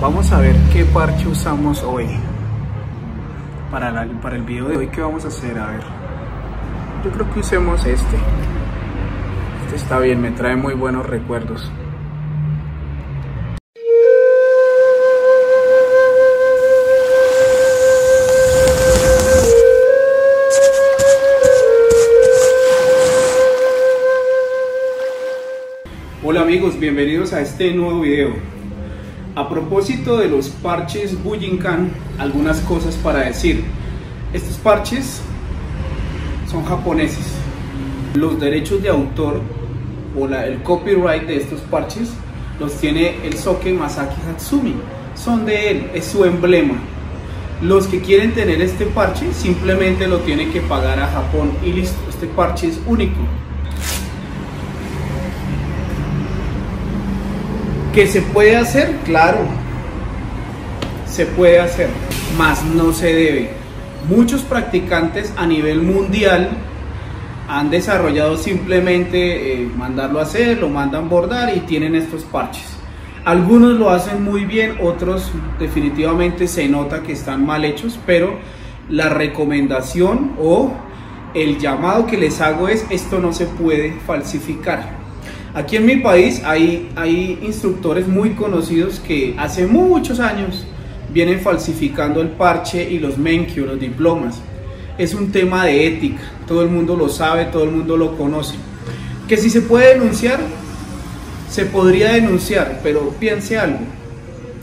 Vamos a ver qué parche usamos hoy. Para, para el video de hoy, ¿qué vamos a hacer? A ver. Yo creo que usemos este. Este está bien, me trae muy buenos recuerdos. Hola amigos, bienvenidos a este nuevo video. A propósito de los parches Bujinkan, algunas cosas para decir. Estos parches son japoneses. Los derechos de autor o el copyright de estos parches los tiene el Soke Masaki Hatsumi. Son de él, es su emblema. Los que quieren tener este parche simplemente lo tienen que pagar a Japón y listo. Este parche es único. ¿Que se puede hacer? Claro, se puede hacer, mas no se debe. Muchos practicantes a nivel mundial han desarrollado simplemente eh, mandarlo a hacer, lo mandan bordar y tienen estos parches. Algunos lo hacen muy bien, otros definitivamente se nota que están mal hechos, pero la recomendación o el llamado que les hago es esto no se puede falsificar. Aquí en mi país hay, hay instructores muy conocidos que hace muchos años vienen falsificando el parche y los menkyo, los diplomas. Es un tema de ética, todo el mundo lo sabe, todo el mundo lo conoce. Que si se puede denunciar, se podría denunciar, pero piense algo.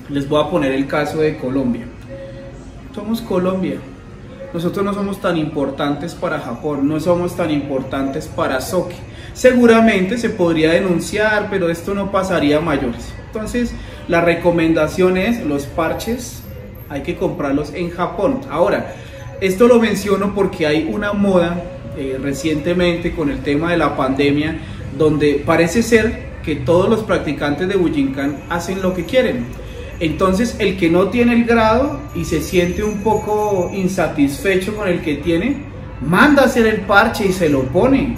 Les voy a poner el caso de Colombia. Somos Colombia. Nosotros no somos tan importantes para Japón, no somos tan importantes para Soke seguramente se podría denunciar, pero esto no pasaría a mayores. Entonces, la recomendación es los parches hay que comprarlos en Japón. Ahora, esto lo menciono porque hay una moda eh, recientemente con el tema de la pandemia donde parece ser que todos los practicantes de Bujinkan hacen lo que quieren. Entonces, el que no tiene el grado y se siente un poco insatisfecho con el que tiene, manda a hacer el parche y se lo pone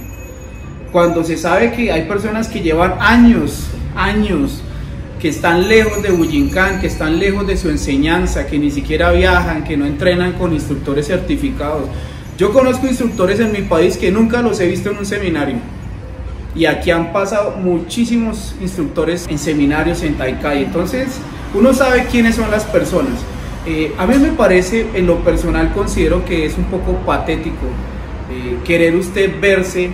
cuando se sabe que hay personas que llevan años, años, que están lejos de Bujinkan, que están lejos de su enseñanza, que ni siquiera viajan, que no entrenan con instructores certificados. Yo conozco instructores en mi país que nunca los he visto en un seminario. Y aquí han pasado muchísimos instructores en seminarios en Taikai. Entonces, uno sabe quiénes son las personas. Eh, a mí me parece, en lo personal, considero que es un poco patético eh, querer usted verse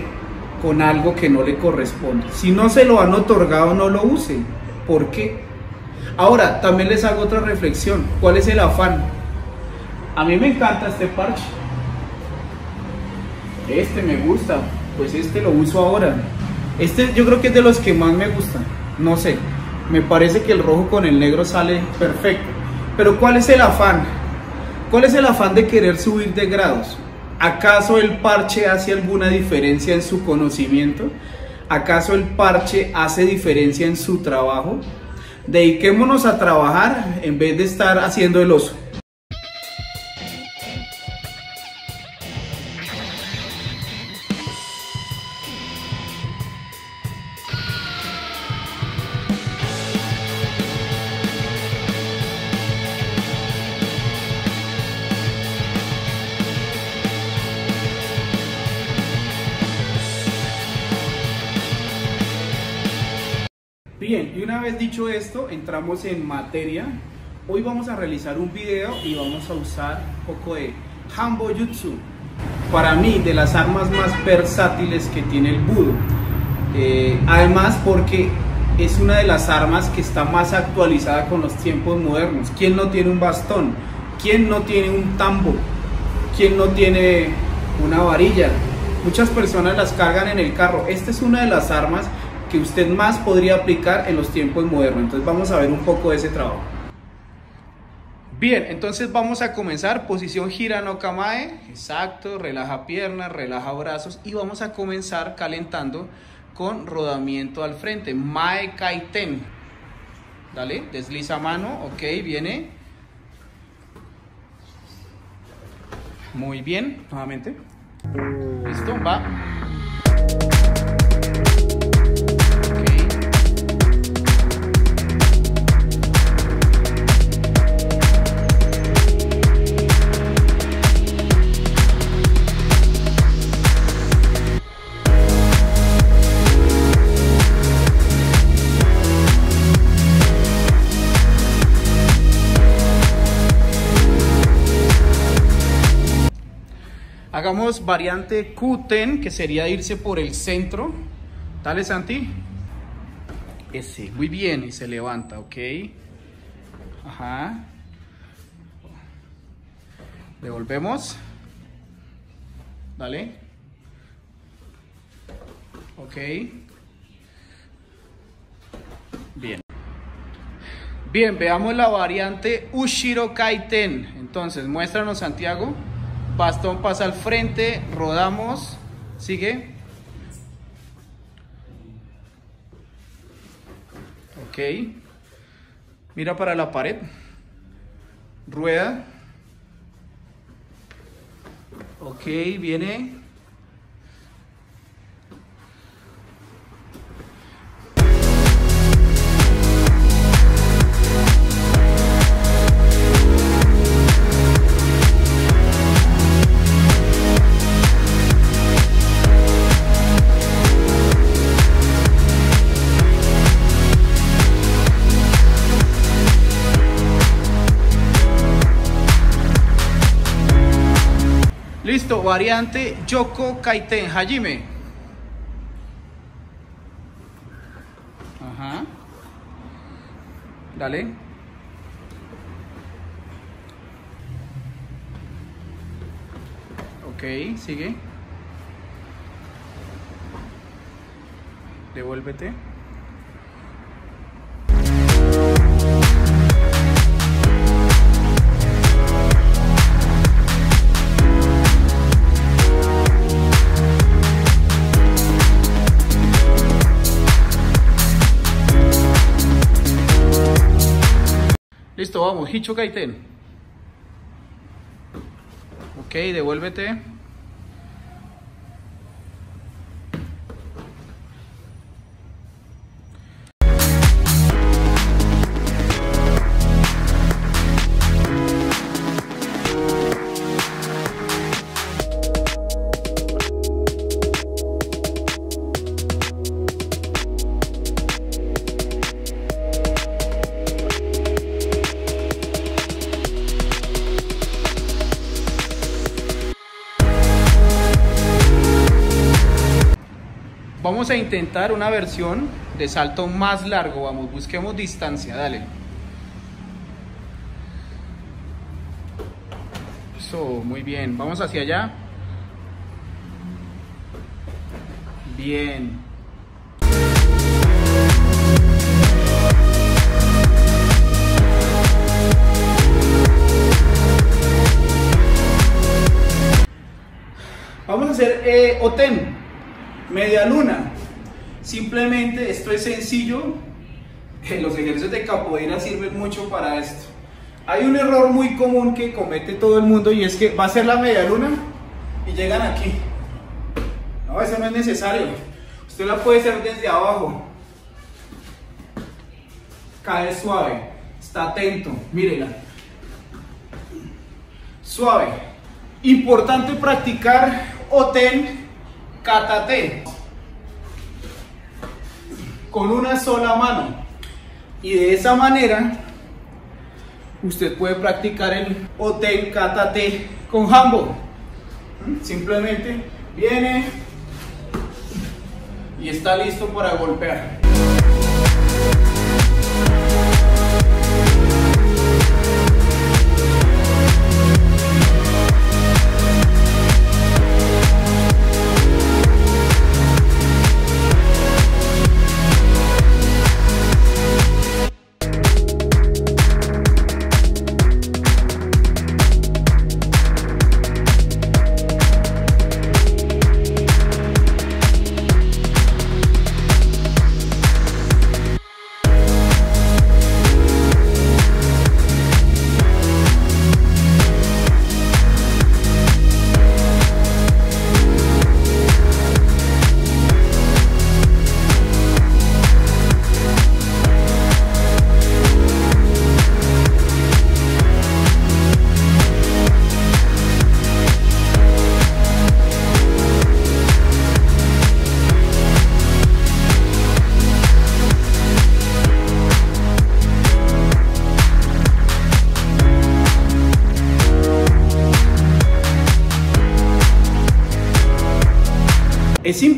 con algo que no le corresponde. Si no se lo han otorgado, no lo use. ¿Por qué? Ahora, también les hago otra reflexión. ¿Cuál es el afán? A mí me encanta este parche. Este me gusta. Pues este lo uso ahora. Este yo creo que es de los que más me gustan. No sé. Me parece que el rojo con el negro sale perfecto. Pero ¿cuál es el afán? ¿Cuál es el afán de querer subir de grados? ¿Acaso el parche hace alguna diferencia en su conocimiento? ¿Acaso el parche hace diferencia en su trabajo? Dediquémonos a trabajar en vez de estar haciendo el oso. Dicho esto, entramos en materia. Hoy vamos a realizar un video y vamos a usar un poco de Hambo Jutsu. Para mí, de las armas más versátiles que tiene el Budo. Eh, además, porque es una de las armas que está más actualizada con los tiempos modernos. ¿Quién no tiene un bastón? ¿Quién no tiene un tambo? ¿Quién no tiene una varilla? Muchas personas las cargan en el carro. Esta es una de las armas que usted más podría aplicar en los tiempos modernos. Entonces vamos a ver un poco de ese trabajo. Bien, entonces vamos a comenzar. Posición gira no kamae. Exacto, relaja piernas, relaja brazos y vamos a comenzar calentando con rodamiento al frente. Mae kaiten. Dale, desliza mano, ok, viene. Muy bien, nuevamente. Listo, va. Hagamos variante Q10, que sería irse por el centro. Dale, Santi. Ese, muy bien, y se levanta, ok. Ajá. Devolvemos. Dale. Ok. Bien. Bien, veamos la variante Ushiro Kaiten. Entonces, muéstranos Santiago. Bastón pasa al frente, rodamos, sigue. Ok. Mira para la pared. Rueda. Ok, viene. Listo, variante Yoko Kaiten Hajime. Ajá. Dale. Ok, sigue. Devuélvete. Vamos, Hicho Kaiten. Ok, devuélvete. Vamos a intentar una versión de salto más largo. Vamos, busquemos distancia, dale. Eso, muy bien. Vamos hacia allá. Bien. Vamos a hacer eh, OTEN, media luna. Simplemente esto es sencillo. Los ejercicios de capoeira sirven mucho para esto. Hay un error muy común que comete todo el mundo y es que va a ser la media luna y llegan aquí. No, eso no es necesario. Usted la puede hacer desde abajo. Cae suave. Está atento. Mírela. Suave. Importante practicar Oten Katate con una sola mano. Y de esa manera usted puede practicar el Oten Katate con Hambo. Simplemente viene y está listo para golpear.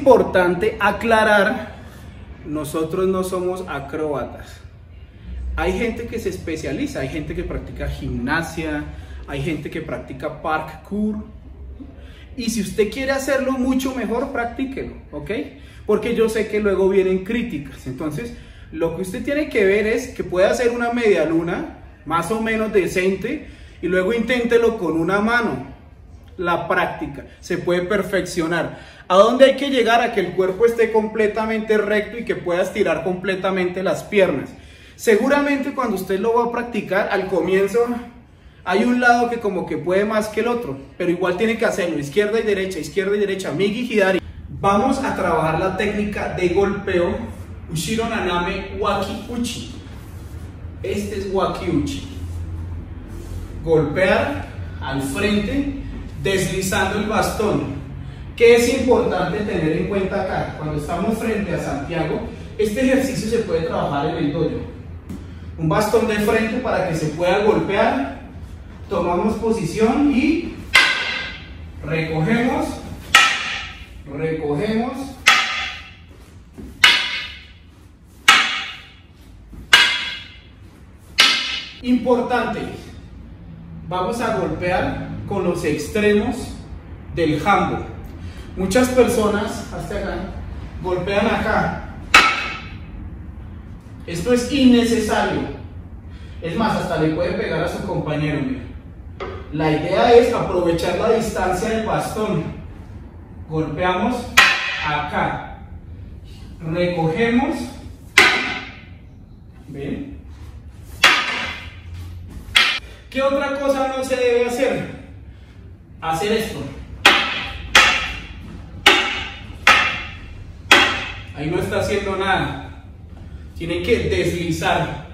Importante aclarar, nosotros no somos acróbatas. Hay gente que se especializa, hay gente que practica gimnasia, hay gente que practica parkour. Y si usted quiere hacerlo mucho mejor, practíquelo, ¿ok? Porque yo sé que luego vienen críticas. Entonces, lo que usted tiene que ver es que puede hacer una media luna, más o menos decente, y luego inténtelo con una mano. La práctica se puede perfeccionar. ¿A dónde hay que llegar? A que el cuerpo esté completamente recto y que pueda estirar completamente las piernas. Seguramente cuando usted lo va a practicar, al comienzo hay un lado que como que puede más que el otro, pero igual tiene que hacerlo, izquierda y derecha, izquierda y derecha, Migi Hidari. Vamos a trabajar la técnica de golpeo Ushiro Naname Waki Uchi. Este es Waki Uchi. Golpear al frente, deslizando el bastón. ¿Qué es importante tener en cuenta acá? Cuando estamos frente a Santiago, este ejercicio se puede trabajar en el dojo. Un bastón de frente para que se pueda golpear. Tomamos posición y recogemos, recogemos, Importante, vamos a golpear con los extremos del jambo. Muchas personas, hasta acá, golpean acá. Esto es innecesario. Es más, hasta le puede pegar a su compañero. La idea es aprovechar la distancia del bastón. Golpeamos acá. Recogemos. ¿Ven? ¿Qué otra cosa no se debe hacer? Hacer esto. Ahí no está haciendo nada. Tiene que deslizar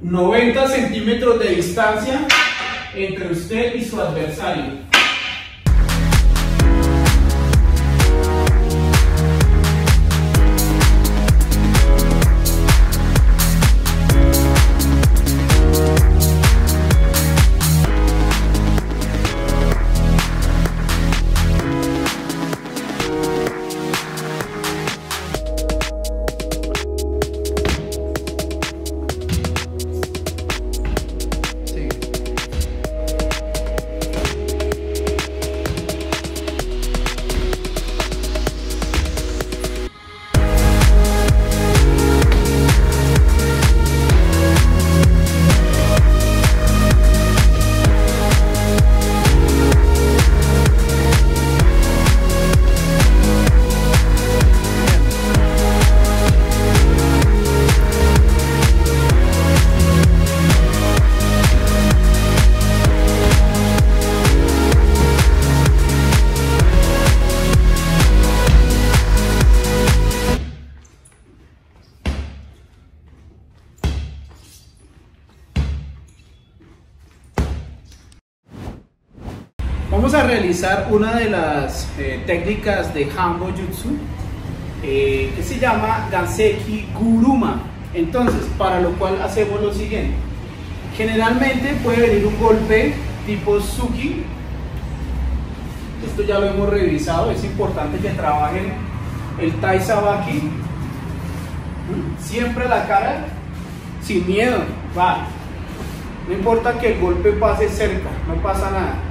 90 centímetros de distancia entre usted y su adversario. Vamos a realizar una de las eh, técnicas de Hambo Jutsu eh, que se llama Ganseki Guruma. Entonces, para lo cual hacemos lo siguiente. Generalmente puede venir un golpe tipo Suki. Esto ya lo hemos revisado. Es importante que trabajen el Tai Sabaki. Siempre la cara sin miedo. Va. No importa que el golpe pase cerca, no pasa nada.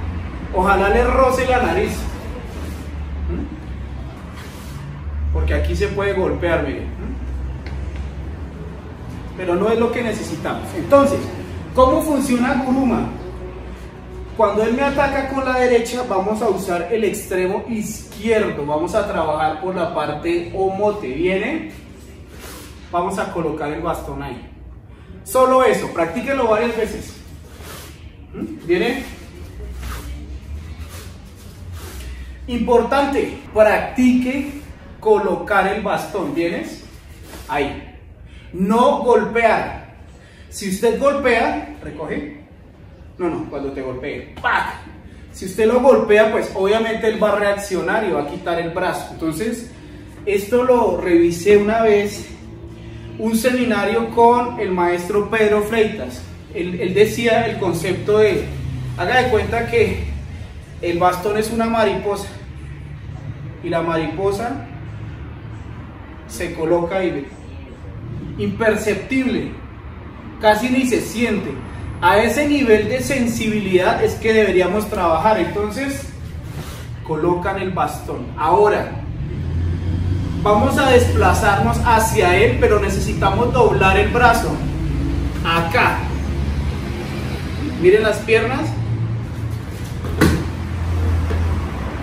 Ojalá le roce la nariz. ¿Mm? Porque aquí se puede golpear, miren. ¿Mm? Pero no es lo que necesitamos. Entonces, ¿cómo funciona Kuruma? Cuando él me ataca con la derecha, vamos a usar el extremo izquierdo. Vamos a trabajar por la parte omote. ¿Viene? Vamos a colocar el bastón ahí. Solo eso, practíquenlo varias veces. ¿Mm? ¿Viene? Importante, practique colocar el bastón, ¿vienes? Ahí. No golpear. Si usted golpea, recoge. No, no, cuando te golpee. ¡Pac! Si usted lo golpea, pues obviamente él va a reaccionar y va a quitar el brazo. Entonces, esto lo revisé una vez, un seminario con el maestro Pedro Freitas. Él, él decía el concepto de, haga de cuenta que el bastón es una mariposa y la mariposa se coloca ahí. Imperceptible, casi ni se siente. A ese nivel de sensibilidad es que deberíamos trabajar. Entonces, colocan el bastón. Ahora, vamos a desplazarnos hacia él, pero necesitamos doblar el brazo. Acá. Miren las piernas.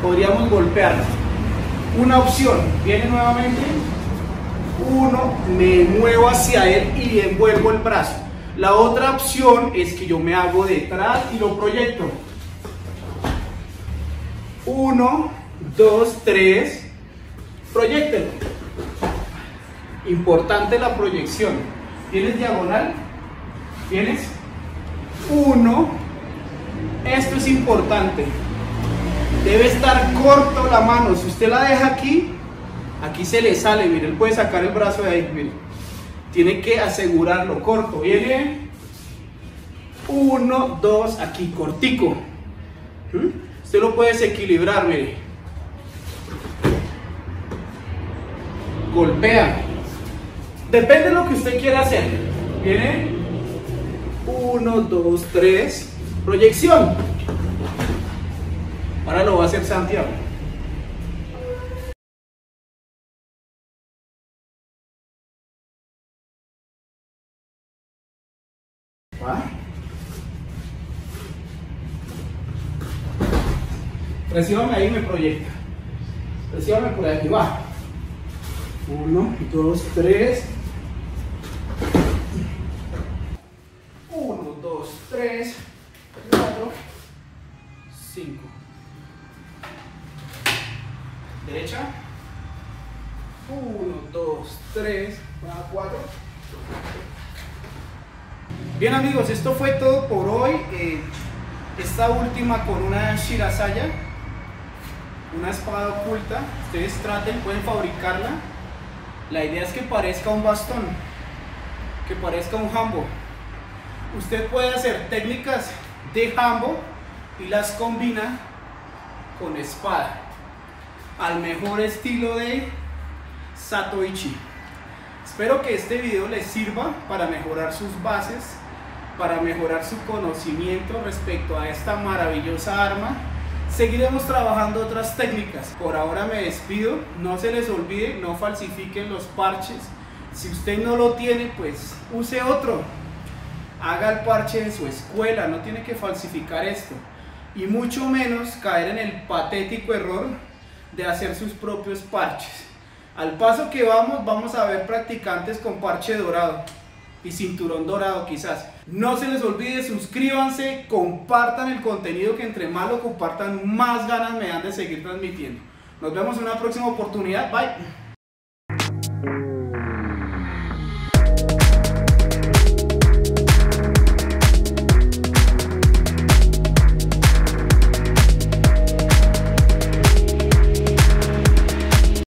Podríamos golpearla. Una opción, viene nuevamente. Uno, me muevo hacia él y envuelvo el brazo. La otra opción es que yo me hago detrás y lo proyecto. Uno, dos, tres. Proyectelo. Importante la proyección. ¿Tienes diagonal? ¿Tienes? Uno. Esto es importante. Debe estar corto la mano. Si usted la deja aquí, aquí se le sale. Mire, él puede sacar el brazo de ahí. Mire. Tiene que asegurarlo corto. Viene. Uno, dos, aquí, cortico. ¿Mm? Usted lo puede desequilibrar, mire. Golpea. Depende de lo que usted quiera hacer. Viene. Uno, dos, tres. Proyección. Ahora lo va a hacer Santiago. ¿Va? Recíbame ahí y me proyecta. Recíbame por aquí, va. Uno, dos, tres. Uno, dos, tres, cuatro, cinco. 3, 4. Bien amigos, esto fue todo por hoy. Eh, esta última con una Shirasaya, una espada oculta. Ustedes traten, pueden fabricarla. La idea es que parezca un bastón, que parezca un jambo. Usted puede hacer técnicas de jambo y las combina con espada al mejor estilo de Satoichi. Espero que este video les sirva para mejorar sus bases, para mejorar su conocimiento respecto a esta maravillosa arma. Seguiremos trabajando otras técnicas. Por ahora me despido. No se les olvide, no falsifiquen los parches. Si usted no lo tiene, pues use otro. Haga el parche en su escuela, no tiene que falsificar esto. Y mucho menos caer en el patético error de hacer sus propios parches. Al paso que vamos, vamos a ver practicantes con parche dorado y cinturón dorado quizás. No se les olvide, suscríbanse, compartan el contenido que entre más lo compartan, más ganas me dan de seguir transmitiendo. Nos vemos en una próxima oportunidad. Bye.